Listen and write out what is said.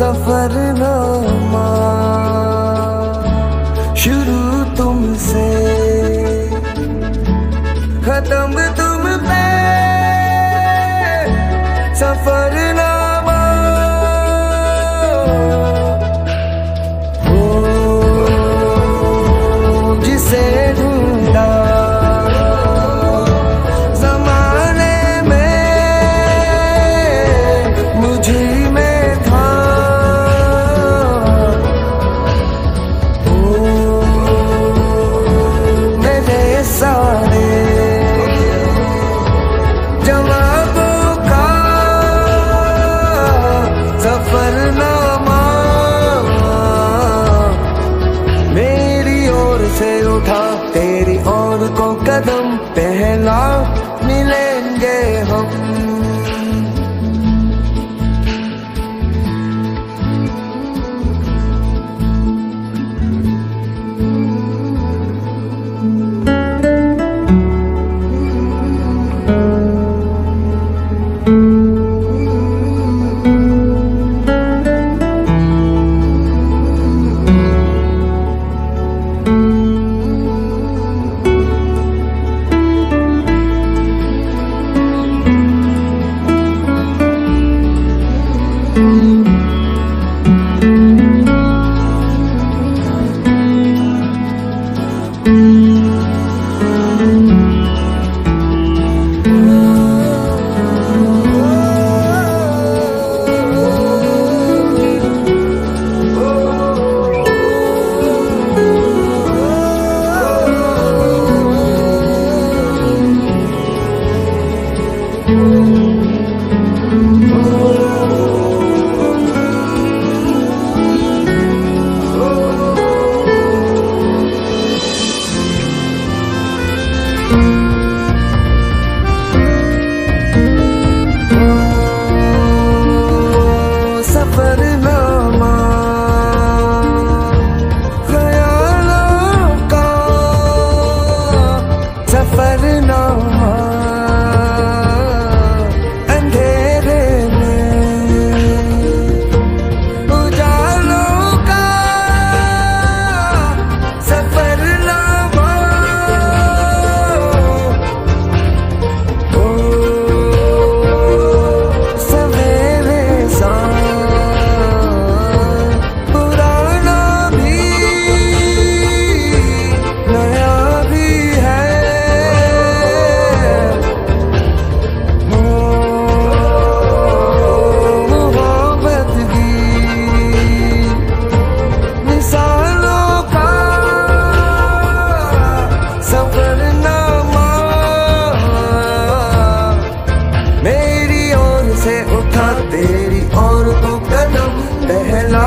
सफ़र नामा। कदम पहला know. से उठा तेरी और तू कदम पहला